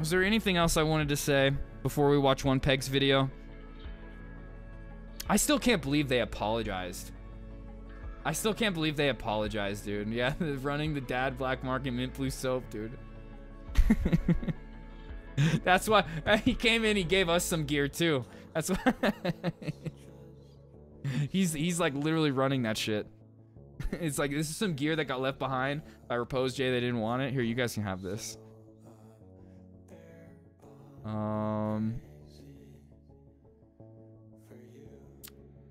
Was there anything else I wanted to say before we watch OnePeg's video? I still can't believe they apologized. I still can't believe they apologized, dude. Yeah, running the dad black market mint blue soap, dude. That's why he came in. He gave us some gear too. That's why he's he's like literally running that shit. It's like this is some gear that got left behind by Repose J. They didn't want it. Here, you guys can have this. Um.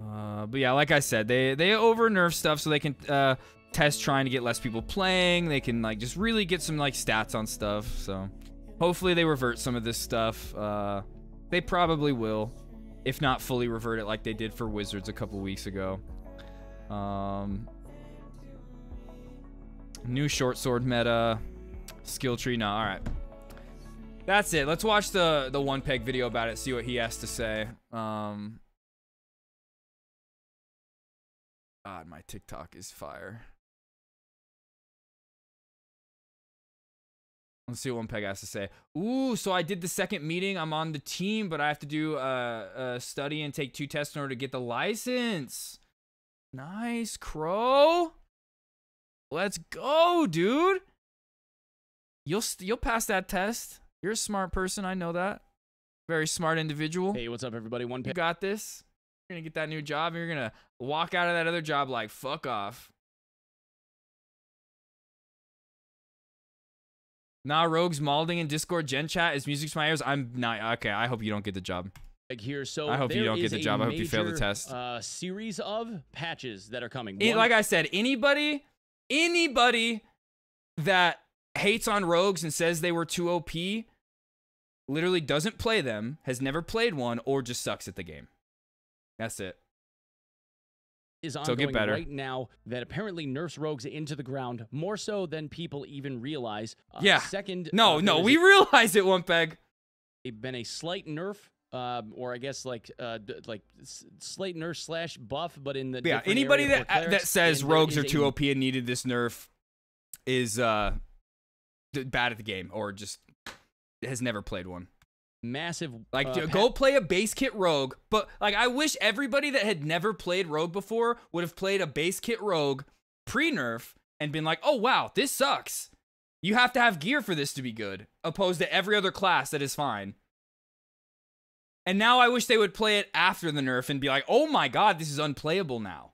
Uh, but yeah, like I said, they they over nerf stuff so they can uh, test trying to get less people playing. They can like just really get some like stats on stuff. So hopefully they revert some of this stuff. Uh, they probably will, if not fully revert it like they did for Wizards a couple weeks ago. Um, new short sword meta, skill tree. No, all right. That's it. Let's watch the the OnePeg video about it. See what he has to say. Um. God, my TikTok is fire. Let's see what OnePeg has to say. Ooh, so I did the second meeting. I'm on the team, but I have to do a, a study and take two tests in order to get the license. Nice, Crow. Let's go, dude. You'll you'll pass that test. You're a smart person. I know that. Very smart individual. Hey, what's up, everybody? One You got this. You're gonna get that new job, and you're gonna walk out of that other job like fuck off. Nah, Rogues Malding in Discord Gen Chat is music to my ears. I'm not okay. I hope you don't get the job. here. So I hope you don't get the job. I hope you fail the major, test. Uh, series of patches that are coming. One- like I said, anybody, anybody that hates on Rogues and says they were too OP, literally doesn't play them, has never played one, or just sucks at the game. That's it. is So ongoing get better. right now that apparently nerfs rogues into the ground more so than people even realize. Uh, Yeah. Second, No, uh, no, we realize it, OnePeg. been a slight nerf. Um, or I guess like uh, like slight nerf slash buff, but in the Yeah, anybody that uh, that says rogues are too OP and needed this nerf is uh bad at the game or just has never played one. Massive Like uh, go play a base kit rogue, but like I wish everybody that had never played rogue before would have played a base kit rogue pre-nerf and been like, "Oh wow, this sucks." You have to have gear for this to be good, opposed to every other class that is fine. And now I wish they would play it after the nerf and be like, "Oh my god, this is unplayable now."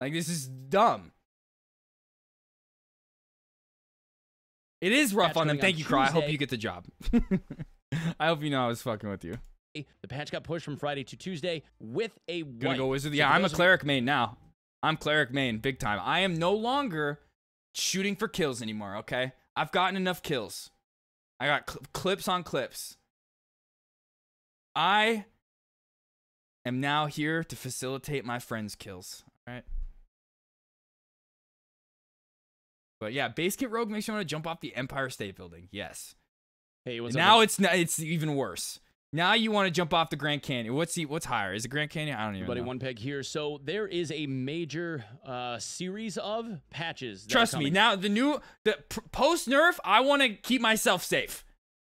Like this is dumb. It is rough on them. coming on Thank you, Crow. I hope you get the job. I hope you know I was fucking with you. The patch got pushed from Friday to Tuesday with a. Gonna go wizard. Yeah, I'm a cleric main now. I'm cleric main, big time. I am no longer shooting for kills anymore. Okay, I've gotten enough kills. I got cl- clips on clips. I am now here to facilitate my friends' kills. All right. But yeah, base kit rogue makes you want to jump off the Empire State Building. Yes. Hey, what's up, now it's not, it's even worse. Now you want to jump off the Grand Canyon. What's the, what's higher? Is it Grand Canyon? I don't even Everybody, know. one peg here. So there is a major uh, series of patches. Trust me. Now the new the post nerf, I want to keep myself safe.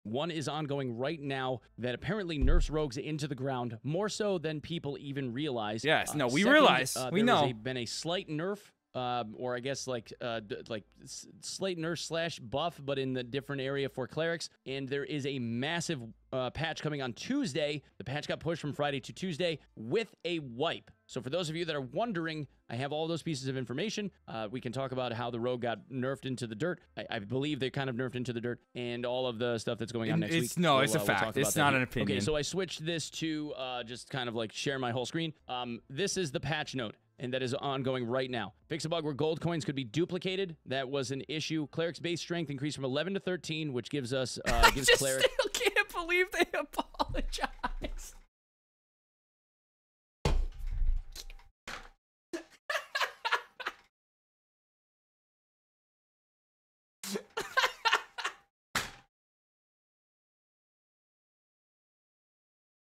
One is ongoing right now that apparently nerfs rogues into the ground more so than people even realize. Yes, Uh, no, we second, realize. uh, We has know. a- been a slight nerf, um, or I guess like uh, d- like s- slight nerf slash buff, but in the different area for clerics. And there is a massive uh, patch coming on Tuesday. The patch got pushed from Friday to Tuesday with a wipe. So for those of you that are wondering, I have all those pieces of information. Uh, we can talk about how the rogue got nerfed into the dirt. I, I believe they kind of nerfed into the dirt, and all of the stuff that's going on next it's- week. no, We'll, it's a uh, we'll fact. It's not an opinion. Okay, so I switched this to uh, just kind of like share my whole screen. Um, this is the patch note. And that is ongoing right now. Fix a bug where gold coins could be duplicated. That was an issue. Cleric's base strength increased from 11 to 13, which gives us uh, I gives just cleric still can't believe they apologized.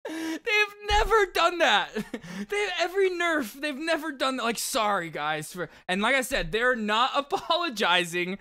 They've never done that. They every nerf, they've never done that. Like, sorry guys for and like I said, they're not apologizing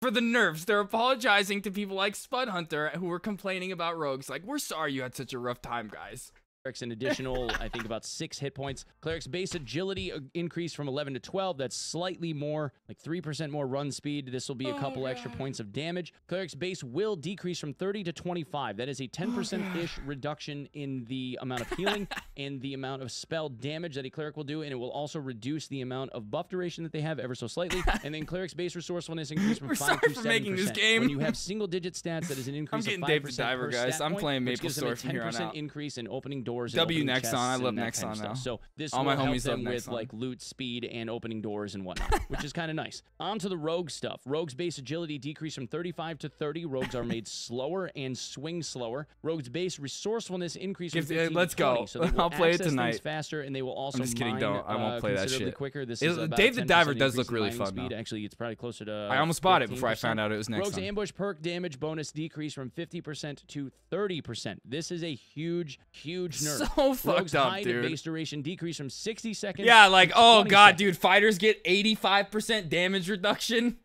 for the nerfs. They're apologizing to people like Spud Hunter who were complaining about rogues. Like, we're sorry you had such a rough time, guys. Clerics an additional, I think, about six hit points. Cleric's base agility uh, increased from 11 to 12. That's slightly more, like 3% more run speed. This will be a Oh, couple extra points of damage. Cleric's base will decrease from 30 to 25. That is a 10% ish reduction in the amount of healing and the amount of spell damage that a cleric will do. And it will also reduce the amount of buff duration that they have ever so slightly. and then Cleric's base resourcefulness increased from We're 5 sorry to for 7%. making this game. When you have single digit stats, that is an increase getting of 5% Dave the Diver, guys. I'm point, playing which Maple gives them a Sword from here on 10% out. increase in opening doors. W Nexon. I love and kind of Nexon now. So this All will my help homies love them with Nexon. like loot speed and opening doors and whatnot, which is kind of nice. On to the rogue stuff. Rogue's base agility decreased from 35 to 30. Rogues are made slower and swing slower. Rogue's base resourcefulness increased from Gives- uh, let's go. 20, So they will I'll play it tonight. faster, and they will also I'm just kidding, mine, don't. I won't uh, play that shit. quicker. This is Dave the Diver does look really fun, speed. Actually, it's probably closer to. I almost bought it before I found out it was next. Rogue's ambush perk damage bonus decreased from 50% to 30%. This is a huge, huge So fucked up, dude. base duration decreased from 60 seconds. Yeah, like, oh god, seconds. dude, fighters get 85% damage reduction.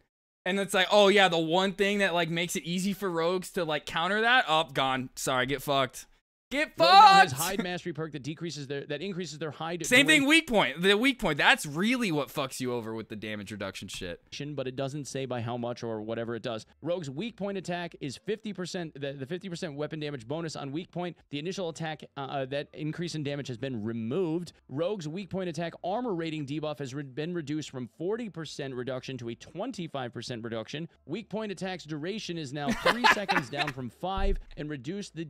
And it's like, oh yeah, the one thing that like makes it easy for rogues to like counter that, oh, gone. Sorry, get fucked. Get now has fucked. hide mastery perk that decreases their that increases their hide. Same thing, weak point. The weak point. That's really what fucks you over with the damage reduction shit. but it doesn't say by how much or whatever it does. Rogue's weak point attack is 50%. The, the 50% weapon damage bonus on weak point. The initial attack uh, uh, that increase in damage has been removed. Rogue's weak point attack armor rating debuff has re- been reduced from 40% reduction to a 25% reduction. Weak point attack's duration is now three seconds down from five, and reduced the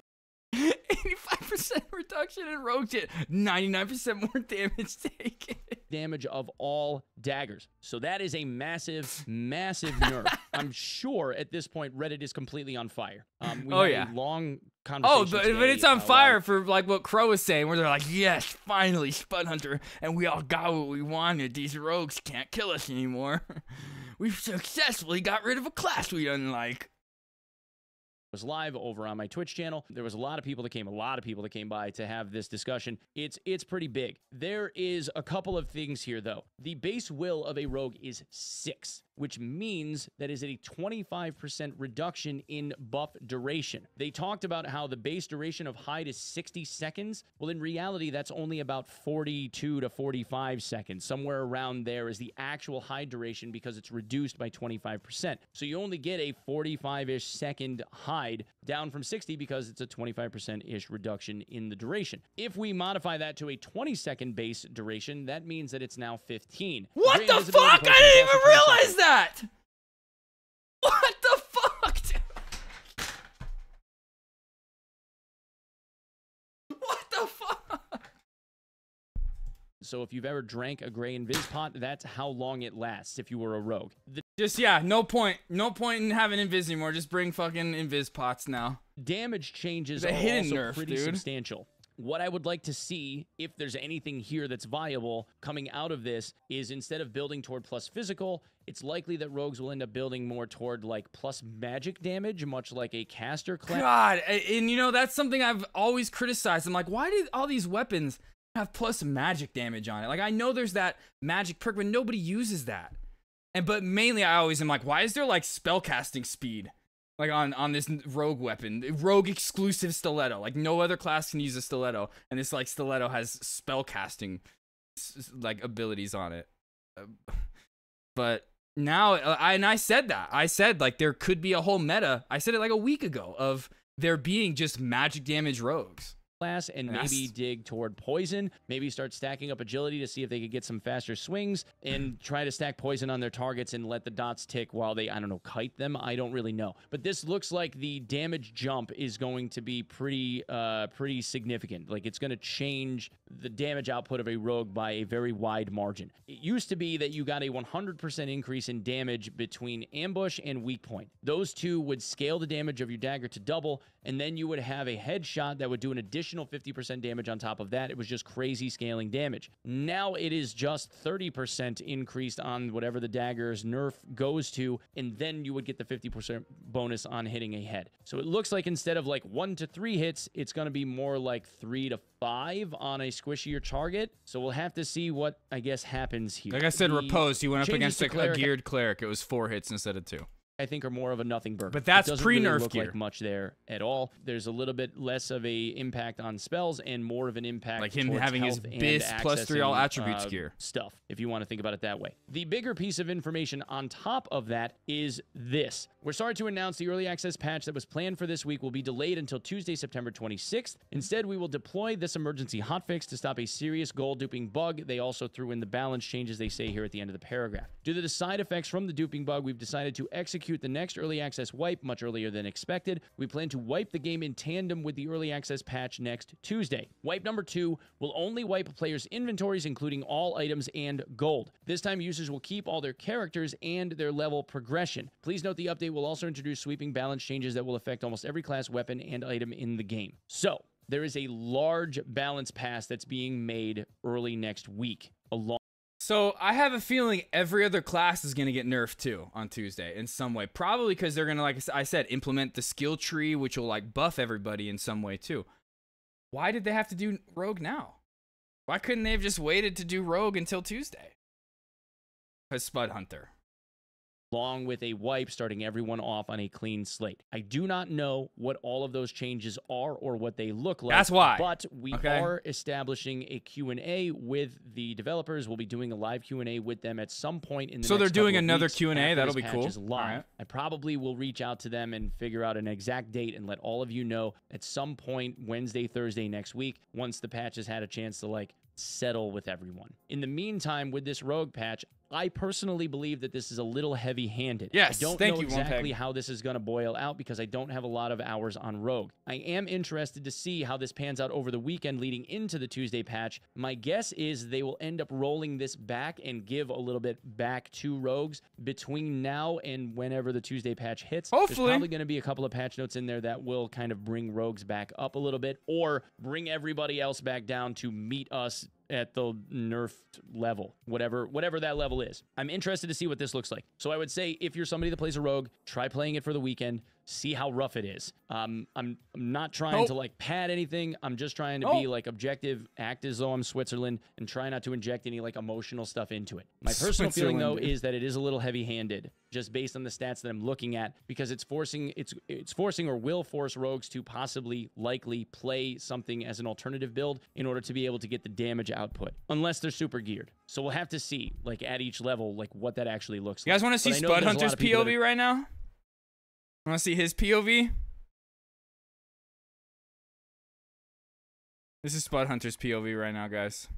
85% reduction in rogue shit. 99% more damage taken. damage of all daggers. So that is a massive, massive nerf. I'm sure at this point Reddit is completely on fire. Um, we Oh, yeah. a long Oh, conversation. but, today, but it's on uh, fire for like what Crow was saying, where they're like, "Yes, finally, Spud Hunter, and we all got what we wanted. These rogues can't kill us anymore. We've successfully got rid of a class we didn't like." Was live over on my Twitch channel. There was a lot of people that came, a lot of people that came by to have this discussion. It's it's pretty big. There is a couple of things here though. The base will of a rogue is 6, which means that is a 25% reduction in buff duration. They talked about how the base duration of hide is 60 seconds. Well, in reality that's only about 42 to 45 seconds. Somewhere around there is the actual hide duration because it's reduced by 25%. So you only get a 45-ish second hide down from 60 because it's a 25% ish reduction in the duration. If we modify that to a 20 second base duration, that means that it's now 15. What Gray the fuck? I didn't even realize seconds. That. What the fuck? What the fuck? So if you've ever drank a gray invis pot, that's how long it lasts if you were a rogue. The Just yeah, no point. No point in having invis anymore. Just bring fucking invis pots now. damage changes The are hidden also nerf, pretty dude. substantial. What I would like to see, if there's anything here that's viable coming out of this, is instead of building toward plus physical, it's likely that rogues will end up building more toward like plus magic damage, much like a caster class. God, and you know that's something I've always criticized. I'm like, why did all these weapons have plus magic damage on it? Like I know there's that magic perk, but nobody uses that. And but mainly I always am like, why is there like spell casting speed? Like on on this rogue weapon, rogue exclusive stiletto. Like no other class can use a stiletto, and this like stiletto has spellcasting s- s- like abilities on it. Uh, But now, uh, I, and I said that I said like there could be a whole meta. I said it like a week ago of there being just magic damage rogues. Class and That's- maybe dig toward poison. Maybe start stacking up agility to see if they could get some faster swings and try to stack poison on their targets and let the dots tick while they, I don't know, kite them. I don't really know. But this looks like the damage jump is going to be pretty, uh, pretty significant. Like it's going to change the damage output of a rogue by a very wide margin. It used to be that you got a 100% increase in damage between ambush and weak point. Those two would scale the damage of your dagger to double, and then you would have a headshot that would do an additional 50% damage on top of that. It was just crazy scaling damage. Now it is just 30% increased on whatever the dagger's nerf goes to, and then you would get the 50% bonus on hitting a head. So it looks like instead of like one to three hits, it's going to be more like three to five on a squishier target. So we'll have to see what I guess happens here. Like I said, The repose. He went up against a, a geared cleric. It was four hits instead of two. I think are more of a nothing burger. But that's pre-nerf really look gear. like much there at all. There's a little bit less of a impact on spells and more of an impact Like him having his bis plus three all attributes uh, gear. stuff, if you want to think about it that way. The bigger piece of information on top of that is this. We're sorry to announce the early access patch that was planned for this week will be delayed until Tuesday, September 26th. Instead, we will deploy this emergency hotfix to stop a serious gold duping bug. They also threw in the balance changes they say here at the end of the paragraph. Due to the side effects from the duping bug, we've decided to execute the next early access wipe much earlier than expected. We plan to wipe the game in tandem with the early access patch next Tuesday. Wipe number two will only wipe players' inventories, including all items and gold. This time, users will keep all their characters and their level progression. Please note the update will also introduce sweeping balance changes that will affect almost every class, weapon, and item in the game. So, there is a large balance pass that's being made early next week, along So I have a feeling every other class is gonna get nerfed too on Tuesday in some way. Probably because they're gonna, like I said, implement the skill tree, which will like buff everybody in some way too. Why did they have to do Rogue now? Why couldn't they have just waited to do Rogue until Tuesday? Because Spud Hunter. Along with a wipe starting everyone off on a clean slate. I do not know what all of those changes are or what they look like. That's why. But we Okay. are establishing a Q&A with the developers. We'll be doing a live Q&A with them at some point in the So they're doing another Q&A? That'll be cool. live. Alright. I probably will reach out to them and figure out an exact date and let all of you know at some point Wednesday, Thursday next week once the patch has had a chance to like settle with everyone. In the meantime, with this rogue patch, I personally believe that this is a little heavy-handed. Yes, I don't know you, exactly how this is going to boil out because I don't have a lot of hours on Rogue. I am interested to see how this pans out over the weekend leading into the Tuesday patch. My guess is they will end up rolling this back and give a little bit back to Rogues between now and whenever the Tuesday patch hits. Hopefully, There's probably going to be a couple of patch notes in there that will kind of bring Rogues back up a little bit or bring everybody else back down to meet us at the nerfed level, whatever whatever that level is. I'm interested to see what this looks like. So I would say if you're somebody that plays a rogue, try playing it for the weekend, see how rough it is. Um, I'm I'm not trying Nope. to like pad anything. I'm just trying to be like objective, act as though I'm Switzerland, and try not to inject any like emotional stuff into it. My personal feeling though is that it is a little heavy-handed, just based on the stats that I'm looking at, because it's forcing it's it's forcing or will force rogues to possibly likely play something as an alternative build in order to be able to get the damage output, unless they're super geared. So we'll have to see, like at each level, like what that actually looks like. You guys like. want to see But I know Spud there's a lot Hunter's of people that POV are- right now? Want to see his POV? This is Spud Hunter's POV right now, guys.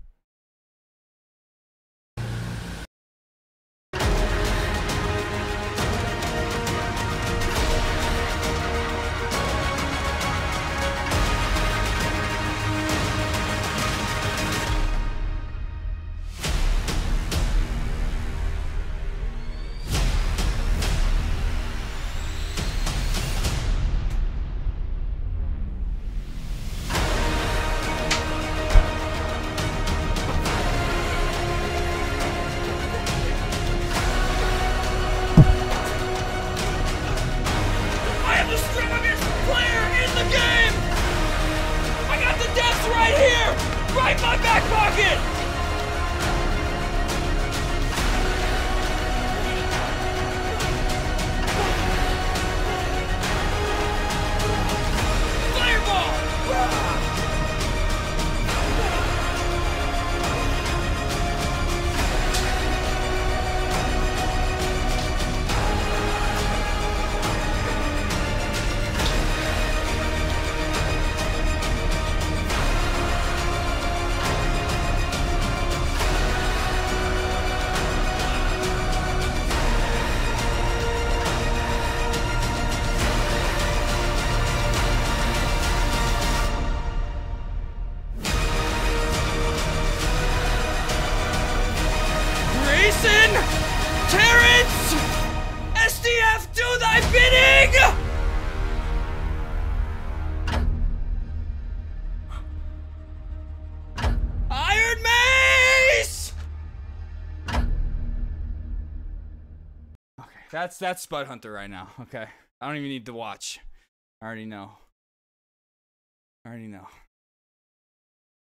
That's that's Spud Hunter right now. Okay, I don't even need to watch. I already know. I already know.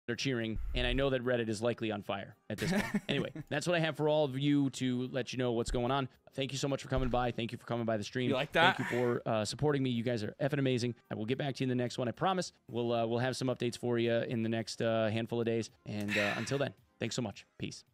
They're cheering, and I know that Reddit is likely on fire at this point. anyway, that's what I have for all of you to let you know what's going on. Thank you so much for coming by. Thank you for coming by the stream. You like that? Thank you for uh, supporting me. You guys are effing amazing. I will get back to you in the next one. I promise. We'll uh, we'll have some updates for you in the next uh, handful of days. And uh, until then, thanks so much. Peace.